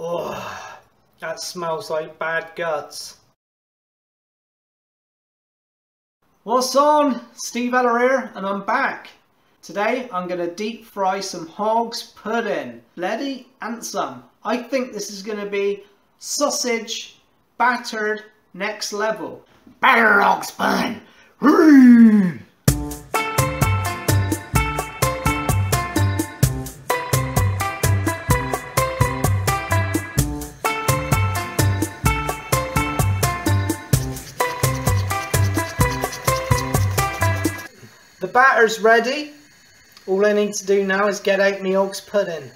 Oh, that smells like bad guts. What's on? Steve Heller here, and I'm back. Today I'm going to deep fry some hog's pudding. Ready and some. I think this is going to be sausage battered next level. Batter hog's pudding. The batter's ready. All I need to do now is get out my hog's pudding.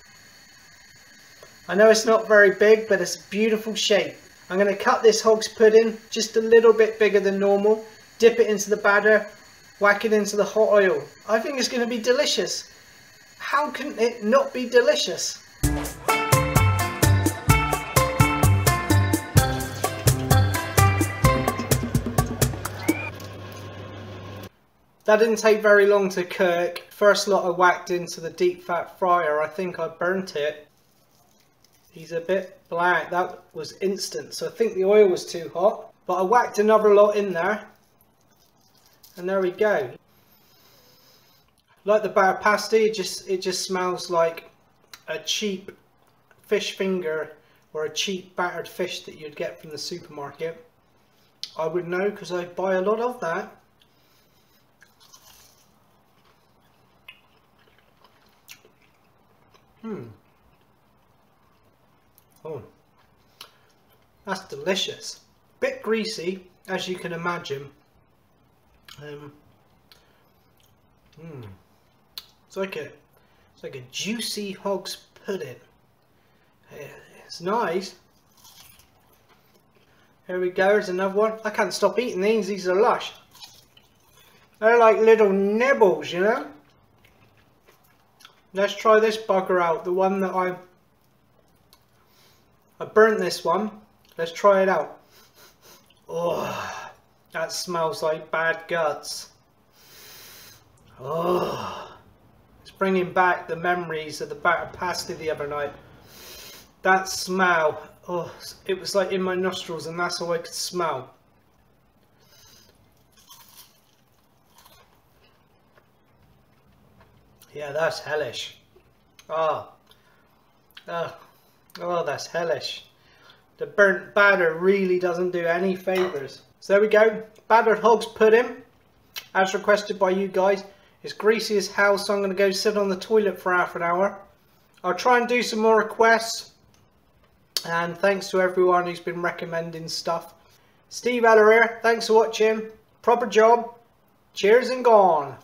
I know it's not very big, but it's a beautiful shape. I'm going to cut this hog's pudding just a little bit bigger than normal, dip it into the batter, whack it into the hot oil. I think it's going to be delicious. How can it not be delicious? That didn't take very long to cook. First lot I whacked into the deep fat fryer. I think I burnt it. He's a bit black. That was instant. So I think the oil was too hot. But I whacked another lot in there. And there we go. Like the batter pasty, it just, it just smells like a cheap fish finger or a cheap battered fish that you'd get from the supermarket. I would know because I buy a lot of that. Hmm. Oh, that's delicious. Bit greasy, as you can imagine. Um, mm. It's like a, it's like a juicy hog's pudding. It's nice. Here we go, there's another one. I can't stop eating these, these are lush. They're like little nibbles, you know? Let's try this bugger out, the one that I I burnt this one. Let's try it out. Oh, that smells like bad guts. Oh, it's bringing back the memories of the batter pasty the other night. That smell, oh, it was like in my nostrils and that's all I could smell. Yeah, that's hellish. Oh. Oh. Oh, that's hellish. The burnt batter really doesn't do any favours. So there we go. Battered hog's pudding. As requested by you guys. It's greasy as hell, so I'm going to go sit on the toilet for half an hour. I'll try and do some more requests. And thanks to everyone who's been recommending stuff. Steve Heller here. Thanks for watching. Proper job. Cheers and gone.